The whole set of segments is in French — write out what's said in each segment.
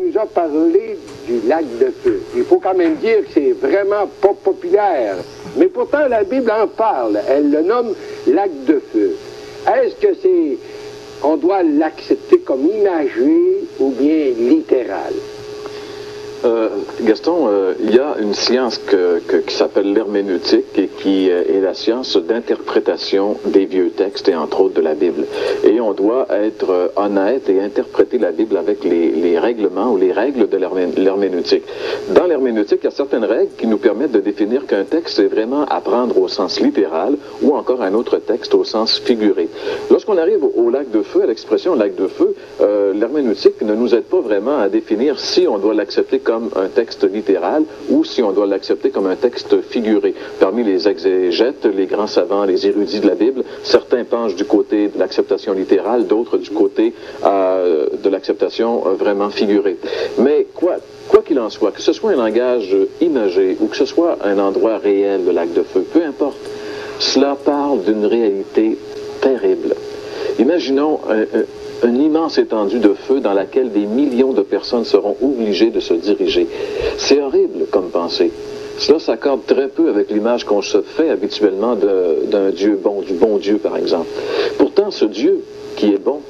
nous a parlé du lac de feu. Il faut quand même dire que c'est vraiment pas populaire. Mais pourtant, la Bible en parle. Elle le nomme lac de feu. Est-ce que c'est. On doit l'accepter comme imagé ou bien littéral? Euh, Gaston, euh, il y a une science qui s'appelle l'herméneutique et qui euh, est la science d'interprétation des vieux textes et entre autres de la Bible. Et on doit être euh, honnête et interpréter la Bible avec les, règlements ou les règles de l'hermé- l'herméneutique. Dans l'herméneutique, il y a certaines règles qui nous permettent de définir qu'un texte est vraiment à prendre au sens littéral ou encore un autre texte au sens figuré. Lorsqu'on arrive au, lac de feu, à l'expression lac de feu, l'herméneutique ne nous aide pas vraiment à définir si on doit l'accepter comme un texte littéral ou si on doit l'accepter comme un texte figuré. Parmi les exégètes, les grands savants, les érudits de la Bible, certains penchent du côté de l'acceptation littérale, d'autres du côté euh, de l'acceptation euh, vraiment figurée. Mais quoi Quoi qu'il en soit, que ce soit un langage imagé ou que ce soit un endroit réel, le lac de feu, peu importe, cela parle d'une réalité terrible. Imaginons un- une immense étendue de feu dans laquelle des millions de personnes seront obligées de se diriger. C'est horrible comme pensée. Cela s'accorde très peu avec l'image qu'on se fait habituellement d'un Dieu bon, du bon Dieu par exemple. Pourtant, ce Dieu qui est bon,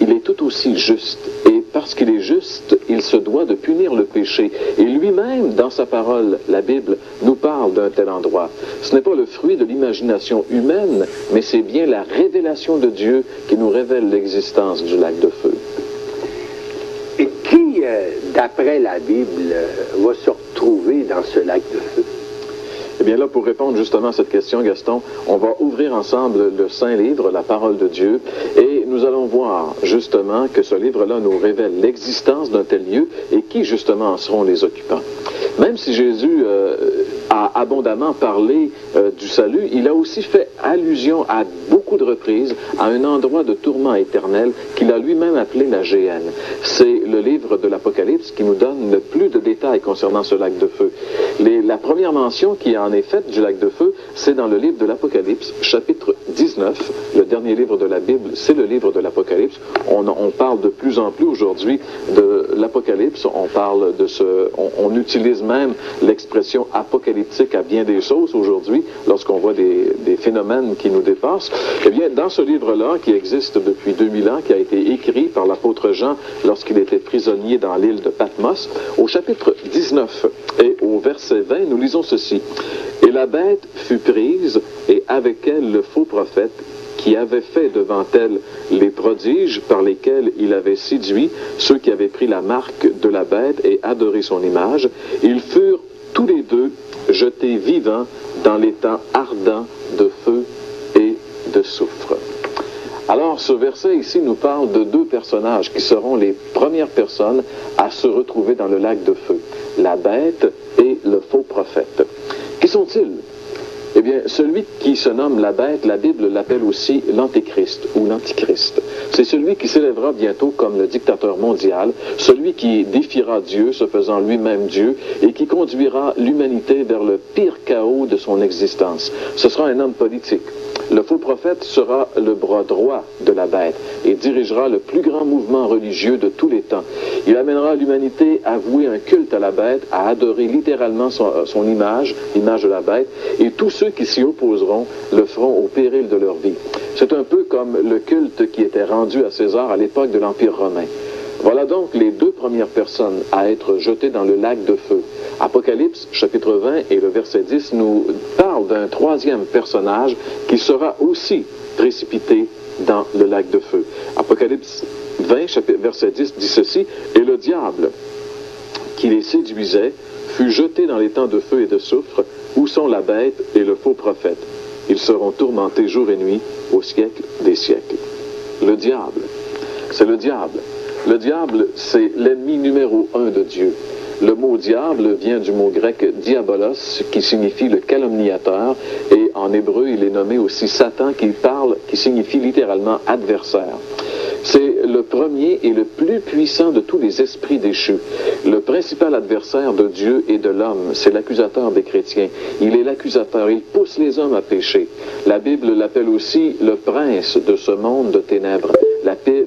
il est tout aussi juste. Et parce qu'il est juste, il se doit de punir le péché. Et lui-même, dans sa parole, la Bible, nous parle d'un tel endroit. Ce n'est pas le fruit de l'imagination humaine, mais c'est bien la révélation de Dieu qui nous révèle l'existence du lac de feu. Et qui, euh, d'après la Bible, euh, va se retrouver dans ce lac de feu? Eh bien là, pour répondre justement à cette question, Gaston, on va ouvrir ensemble le Saint Livre, la parole de Dieu, et nous allons voir justement que ce livre-là nous révèle l'existence d'un tel lieu et qui justement en seront les occupants. Même si Jésus euh, a abondamment parlé euh, du salut, il a aussi fait allusion à beaucoup de reprises à un endroit de tourment éternel qu'il a lui-même appelé la géhenne. C'est le livre de l'Apocalypse qui nous donne le plus de détails concernant ce lac de feu. La première mention qui en est faite du lac de feu, c'est dans le livre de l'Apocalypse, chapitre 19. Le dernier livre de la Bible, c'est le livre de l'Apocalypse. On, parle de plus en plus aujourd'hui de l'Apocalypse. On parle de ce, on, utilise même l'expression apocalyptique à bien des choses aujourd'hui lorsqu'on voit des, des phénomènes qui nous dépassent. Eh bien, dans ce livre-là, qui existe depuis 2000 ans, qui a été écrit par l'apôtre Jean lorsqu'il était prisonnier dans l'île de Patmos, au chapitre 19 et au verset 20, nous lisons ceci. Et la bête fut prise, et avec elle le faux prophète, qui avait fait devant elle les prodiges par lesquels il avait séduit ceux qui avaient pris la marque de la bête et adoré son image. Ils furent tous les deux jetés vivants dans l'étang ardent de feu et de soufre. Alors, ce verset ici nous parle de deux personnages qui seront les premières personnes à se retrouver dans le lac de feu, la bête et le faux prophète. Qui sont-ils? Eh bien, celui qui se nomme la bête, la Bible l'appelle aussi l'antéchrist ou l'antichrist. C'est celui qui s'élèvera bientôt comme le dictateur mondial, celui qui défiera Dieu, se faisant lui-même Dieu, et qui conduira l'humanité vers le pire chaos de son existence. Ce sera un homme politique. Le faux prophète sera le bras droit de la bête et dirigera le plus grand mouvement religieux de tous les temps. Il amènera l'humanité à vouer un culte à la bête, à adorer littéralement son, image, l'image de la bête, et tous ceux qui s'y opposeront le feront au péril de leur vie. C'est un peu comme le culte qui était rendu à César à l'époque de l'Empire romain. Voilà donc les deux premières personnes à être jetées dans le lac de feu. Apocalypse chapitre 20 et le verset 10 nous parle d'un troisième personnage qui sera aussi précipité dans le lac de feu. Apocalypse 20 chapitre, verset 10 dit ceci, Et le diable qui les séduisait fut jeté dans les temps de feu et de soufre, où sont la bête et le faux prophète? Ils seront tourmentés jour et nuit au siècle des siècles. Le diable, c'est le diable. Le diable, c'est l'ennemi numéro un de Dieu. Le mot diable vient du mot grec diabolos, qui signifie le calomniateur, et en hébreu, il est nommé aussi Satan, qui parle, qui signifie littéralement adversaire. C'est le premier et le plus puissant de tous les esprits déchus. Le principal adversaire de Dieu et de l'homme, c'est l'accusateur des chrétiens. Il est l'accusateur, il pousse les hommes à pécher. La Bible l'appelle aussi le prince de ce monde de ténèbres.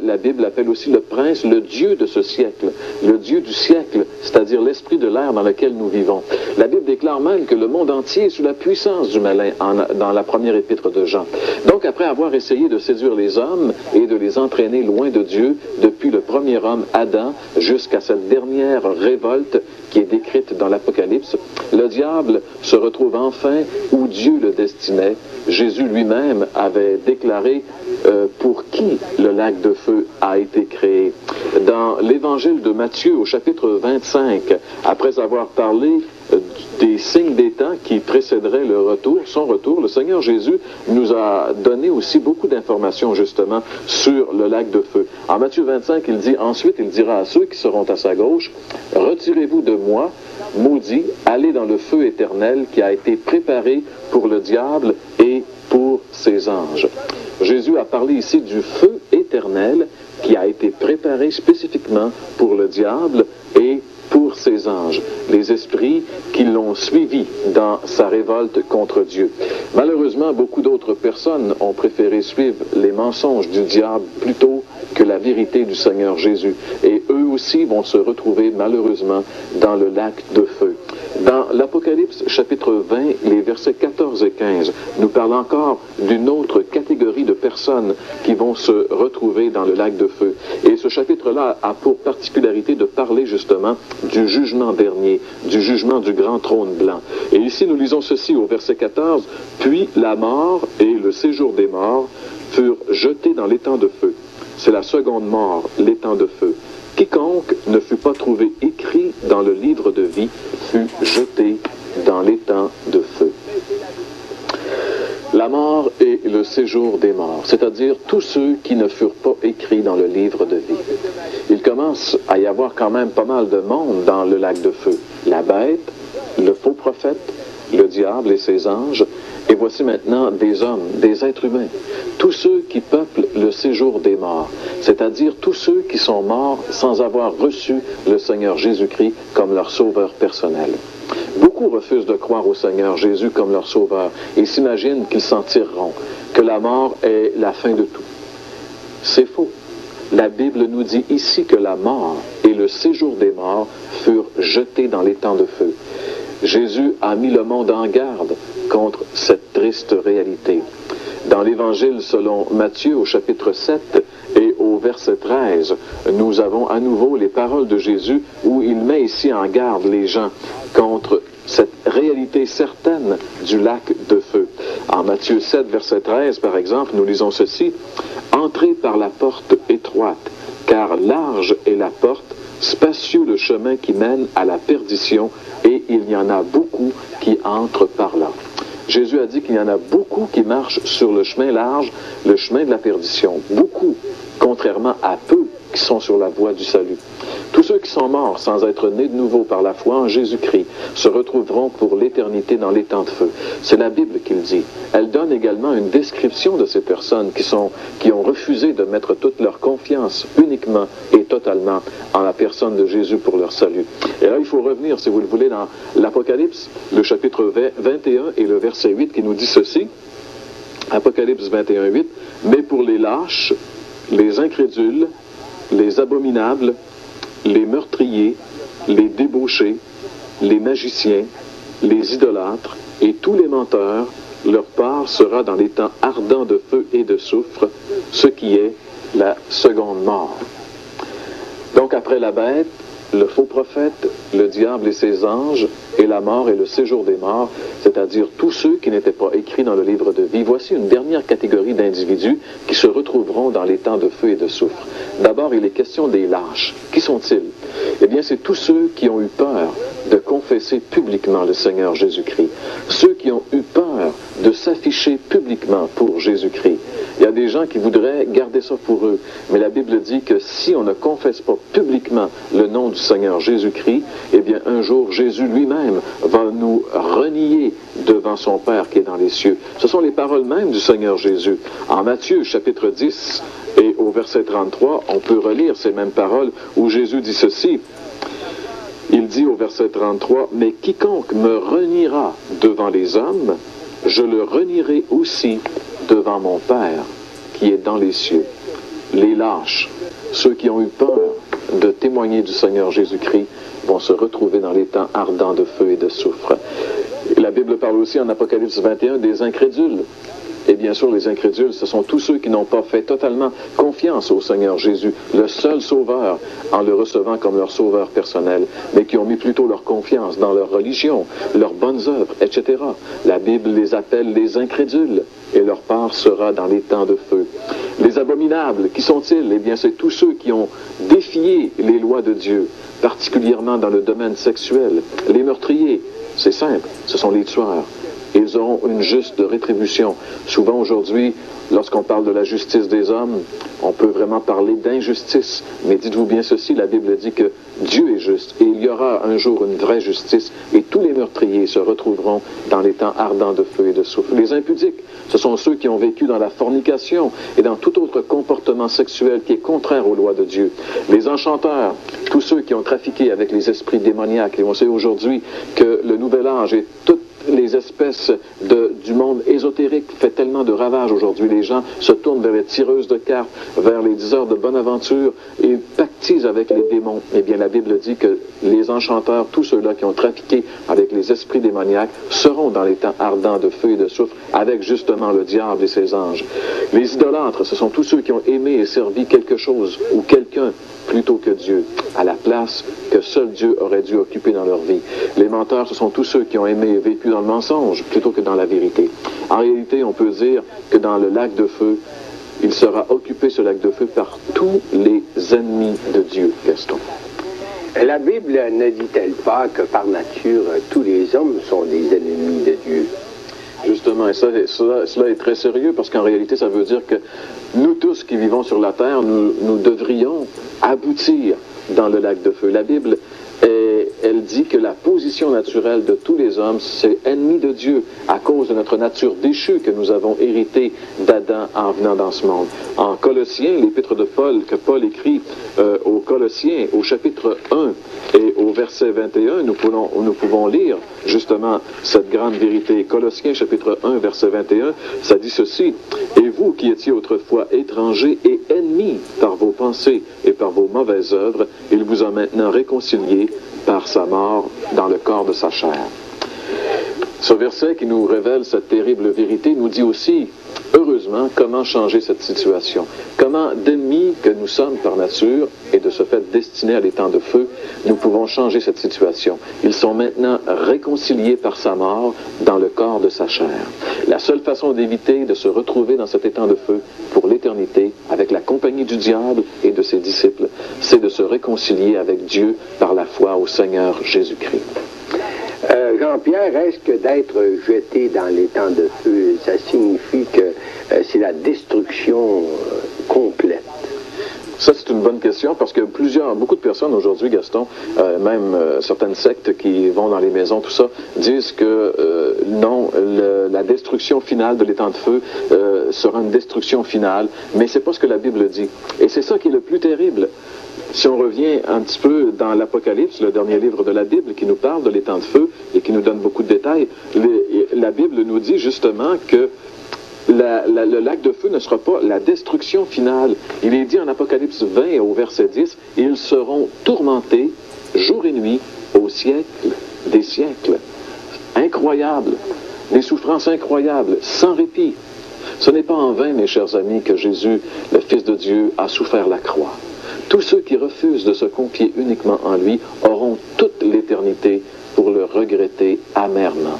La, Bible appelle aussi le prince, le Dieu de ce siècle, le Dieu du siècle, c'est-à-dire l'esprit de l'air dans lequel nous vivons. La Bible déclare même que le monde entier est sous la puissance du malin dans la première épître de Jean. Donc, après avoir essayé de séduire les hommes et de les entraîner loin de Dieu, le premier homme, Adam, jusqu'à cette dernière révolte qui est décrite dans l'Apocalypse, le diable se retrouve enfin où Dieu le destinait. Jésus lui-même avait déclaré euh, pour qui le lac de feu a été créé. Dans l'évangile de Matthieu au chapitre 25, après avoir parlé euh, qui précéderaient le retour, son retour, le Seigneur Jésus nous a donné aussi beaucoup d'informations justement sur le lac de feu. En Matthieu 25, il dit ensuite, il dira à ceux qui seront à sa gauche, retirez-vous de moi, maudit, allez dans le feu éternel qui a été préparé pour le diable et pour ses anges. Jésus a parlé ici du feu éternel qui a été préparé spécifiquement pour le diable et ses anges, les esprits qui l'ont suivi dans sa révolte contre Dieu. Malheureusement, beaucoup d'autres personnes ont préféré suivre les mensonges du diable plutôt que la vérité du Seigneur Jésus. Et eux aussi vont se retrouver malheureusement dans le lac de feu. Dans l'Apocalypse chapitre 20, les versets 14 et 15, nous parlons encore d'une autre catégorie de personnes qui vont se retrouver dans le lac de feu. Et ce chapitre-là a pour particularité de parler justement du jugement dernier, du jugement du grand trône blanc. Et ici nous lisons ceci au verset 14, Puis la mort et le séjour des morts furent jetés dans l'étang de feu. C'est la seconde mort, l'étang de feu. Quiconque ne fut pas trouvé écrit dans le livre de vie fut jeté dans l'étang de feu. La mort et le séjour des morts, c'est-à-dire tous ceux qui ne furent pas écrits dans le livre de vie. Il commence à y avoir quand même pas mal de monde dans le lac de feu. La bête, le faux prophète, le diable et ses anges, et voici maintenant des hommes, des êtres humains, tous ceux qui peuplent le séjour des morts, c'est-à-dire tous ceux qui sont morts sans avoir reçu le Seigneur Jésus-Christ comme leur sauveur personnel. Beaucoup refusent de croire au Seigneur Jésus comme leur sauveur et s'imaginent qu'ils s'en tireront, que la mort est la fin de tout. C'est faux. La Bible nous dit ici que la mort et le séjour des morts furent jetés dans les temps de feu. Jésus a mis le monde en garde contre cette triste réalité. Dans l'Évangile selon Matthieu au chapitre 7 et au verset 13, nous avons à nouveau les paroles de Jésus où il met ici en garde les gens contre cette réalité certaine du lac de feu. En Matthieu 7, verset 13, par exemple, nous lisons ceci, Entrez par la porte étroite, car large est la porte, spacieux le chemin qui mène à la perdition, et il y en a beaucoup qui entrent par là. Jésus a dit qu'il y en a beaucoup qui marchent sur le chemin large, le chemin de la perdition. Beaucoup, contrairement à peu qui sont sur la voie du salut. Tous ceux qui sont morts sans être nés de nouveau par la foi en Jésus-Christ se retrouveront pour l'éternité dans les temps de feu. C'est la Bible qui le dit. Elle donne également une description de ces personnes qui, sont, qui ont refusé de mettre toute leur confiance uniquement et totalement en la personne de Jésus pour leur salut. Et là, il faut revenir, si vous le voulez, dans l'Apocalypse, le chapitre 21 et le verset 8 qui nous dit ceci. Apocalypse 21, 8. Mais pour les lâches, les incrédules, les abominables, les meurtriers, les débauchés, les magiciens, les idolâtres et tous les menteurs, leur part sera dans les temps ardents de feu et de soufre, ce qui est la seconde mort. Donc après la bête, le faux prophète, le diable et ses anges, et la mort et le séjour des morts, c'est-à-dire tous ceux qui n'étaient pas écrits dans le livre de vie. Voici une dernière catégorie d'individus qui se retrouveront dans les temps de feu et de soufre. D'abord, il est question des lâches. Qui sont-ils? Eh bien, c'est tous ceux qui ont eu peur de confesser publiquement le Seigneur Jésus-Christ. Ceux qui ont eu peur de s'afficher publiquement pour Jésus-Christ. Il y a des gens qui voudraient garder ça pour eux, mais la Bible dit que si on ne confesse pas publiquement le nom du Seigneur Jésus-Christ, eh bien un jour Jésus lui-même va nous renier devant son Père qui est dans les cieux. Ce sont les paroles mêmes du Seigneur Jésus. En Matthieu chapitre 10 et au verset 33, on peut relire ces mêmes paroles où Jésus dit ceci. Il dit au verset 33, Mais quiconque me reniera devant les hommes, je le renierai aussi devant mon Père qui est dans les cieux. les lâches, ceux qui ont eu peur de témoigner du Seigneur Jésus-Christ, vont se retrouver dans les temps ardents de feu et de soufre. La Bible parle aussi en Apocalypse 21 des incrédules. Et bien sûr, les incrédules, ce sont tous ceux qui n'ont pas fait totalement confiance au Seigneur Jésus, le seul sauveur, en le recevant comme leur sauveur personnel, mais qui ont mis plutôt leur confiance dans leur religion, leurs bonnes œuvres, etc. La Bible les appelle les incrédules, et leur part sera dans les temps de feu. Les abominables, qui sont-ils? Eh bien, c'est tous ceux qui ont défié les lois de Dieu, particulièrement dans le domaine sexuel. Les meurtriers, c'est simple, ce sont les tueurs. Ils auront une juste rétribution. Souvent aujourd'hui, lorsqu'on parle de la justice des hommes, on peut vraiment parler d'injustice. Mais dites-vous bien ceci, la Bible dit que Dieu est juste et il y aura un jour une vraie justice et tous les meurtriers se retrouveront dans les temps ardents de feu et de souffle. Les impudiques, ce sont ceux qui ont vécu dans la fornication et dans tout autre comportement sexuel qui est contraire aux lois de Dieu. Les enchanteurs, tous ceux qui ont trafiqué avec les esprits démoniaques. Et on sait aujourd'hui que le nouvel âge et toutes les espèces du monde ésotérique fait tellement de ravages aujourd'hui. Les gens se tournent vers les tireuses de cartes, vers les diseurs de bonne aventure et pactisent avec les démons. Eh bien, la Bible dit que les enchanteurs, tous ceux-là qui ont trafiqué avec les esprits démoniaques, seront dans les temps ardents de feu et de soufre avec justement le diable et ses anges. Les idolâtres, ce sont tous ceux qui ont aimé et servi quelque chose ou quelqu'un plutôt que Dieu, à la place que seul Dieu aurait dû occuper dans leur vie. Les menteurs, ce sont tous ceux qui ont aimé et vécu dans le mensonge plutôt que dans la vérité. En réalité, on peut dire que dans le lac de feu, il sera occupé, ce lac de feu, par tous les ennemis de Dieu, Gaston. La Bible ne dit-elle pas que par nature, tous les hommes sont des ennemis de Dieu? Justement, et ça, cela, cela, est très sérieux parce qu'en réalité, ça veut dire que nous tous qui vivons sur la terre, nous, nous devrions aboutir dans le lac de feu. La Bible, est, elle dit que la position naturelle de tous les hommes, c'est ennemi de Dieu à cause de notre nature déchue que nous avons héritée d'Adam en venant dans ce monde. En Colossiens, l'épître de Paul, que Paul écrit euh, aux Colossiens, au chapitre 1 et au verset 21, nous pouvons, lire justement cette grande vérité. Colossiens, chapitre 1, verset 21, ça dit ceci. Et vous qui étiez autrefois étrangers et ennemis par vos pensées et par vos mauvaises œuvres, il vous a maintenant réconciliés par sa mort dans le corps de sa chair. Ce verset qui nous révèle cette terrible vérité nous dit aussi, heureusement, comment changer cette situation? Comment, d'ennemis que nous sommes par nature et de ce fait destinés à des temps de feu, nous pouvons changer cette situation? Ils sont maintenant réconciliés par sa mort dans le corps de sa chair. La seule façon d'éviter de se retrouver dans cet étang de feu pour l'éternité, avec la compagnie du diable et de ses disciples, c'est de se réconcilier avec Dieu par la foi au Seigneur Jésus-Christ. Euh, Jean-Pierre, est-ce que d'être jeté dans les temps de feu, ça signifie que euh, c'est la destruction euh, complète? Ça, c'est une bonne question parce que beaucoup de personnes aujourd'hui, Gaston, euh, même euh, certaines sectes qui vont dans les maisons, tout ça, disent que euh, non, la destruction finale de l'étang de feu sera une destruction finale, mais c'est pas ce que la Bible dit. Et c'est ça qui est le plus terrible. Si on revient un petit peu dans l'Apocalypse, le dernier livre de la Bible qui nous parle de l'étang de feu et qui nous donne beaucoup de détails, la Bible nous dit justement que le lac de feu ne sera pas la destruction finale. Il est dit en Apocalypse 20 au verset 10, ils seront tourmentés jour et nuit au siècle des siècles. Incroyable. Des souffrances incroyables, sans répit. Ce n'est pas en vain, mes chers amis, que Jésus, le Fils de Dieu, a souffert la croix. Tous ceux qui refusent de se confier uniquement en lui auront toute l'éternité pour le regretter amèrement.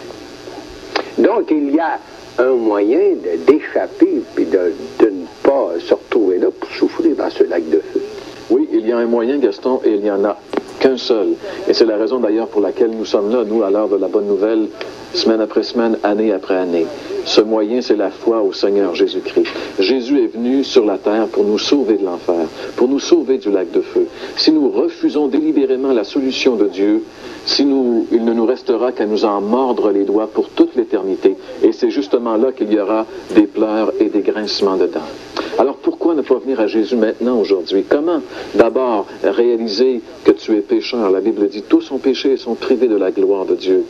Donc, il y a un moyen d'échapper et de, ne pas se retrouver là pour souffrir dans ce lac de feu. Oui, il y a un moyen, Gaston, et il n'y en a qu'un seul. Et c'est la raison d'ailleurs pour laquelle nous sommes là, nous, à l'heure de la bonne nouvelle, semaine après semaine, année après année. Ce moyen, c'est la foi au Seigneur Jésus-Christ. Jésus est venu sur la terre pour nous sauver de l'enfer, pour nous sauver du lac de feu. Si nous refusons délibérément la solution de Dieu, si il ne nous restera qu'à nous en mordre les doigts pour toute l'éternité. Et c'est justement là qu'il y aura des pleurs et des grincements de dents. Alors pourquoi ne pas venir à Jésus maintenant, aujourd'hui? Comment d'abord réaliser que tu es pécheur? La Bible dit tous sont péchés et sont privés de la gloire de Dieu.